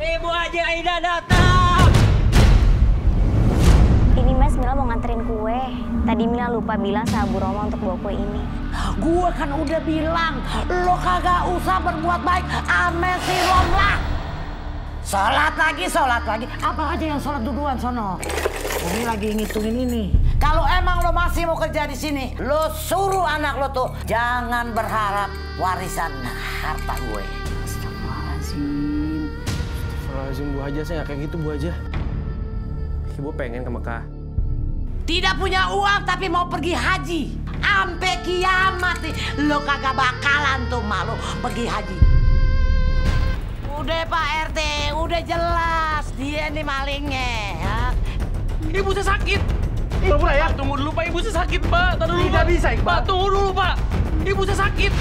Ibu Haji Aida datang! Ini Mas Mila mau nganterin kue. Tadi Mila lupa bilang sama Bu Roma untuk bawa kue ini. Gue kan udah bilang, lo kagak usah berbuat baik ame si Romlah. Sholat lagi, sholat lagi. Apa aja yang sholat duluan sono? Umi lagi ngitungin ini. Kalau emang lo masih mau kerja di sini, lo suruh anak lo tuh jangan berharap warisan harta gue. Astagfirullahaladzim. Bu Haja, saya nggak kayak gitu Bu Haja. Ibu pengen ke Mekah. Tidak punya uang tapi mau pergi haji. Ampe kiamat nih, lo kagak bakalan tuh malu pergi haji. Udah Pak RT, udah jelas dia nih malingnya. Ya. Ibu saya sakit. Pura-pura ya? Tunggu dulu Pak, ibu saya sakit Pak. Tunggu dulu Tidak bisa Pak, tunggu dulu Pak. Ibu saya sakit.